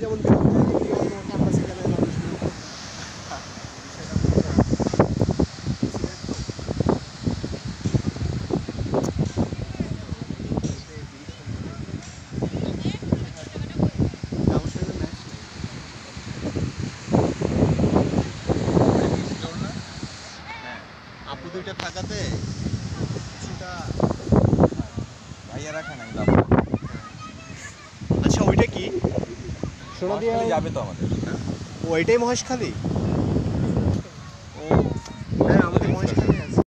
যেমন ক্যাম্পাসে গেলে মানুষ। আপু দুইটা থাকাতে কিছুটা ভাইয়া রাখা নাই আচ্ছা কি যাবে তো আমাদের। ওইটাই মহেশখালী?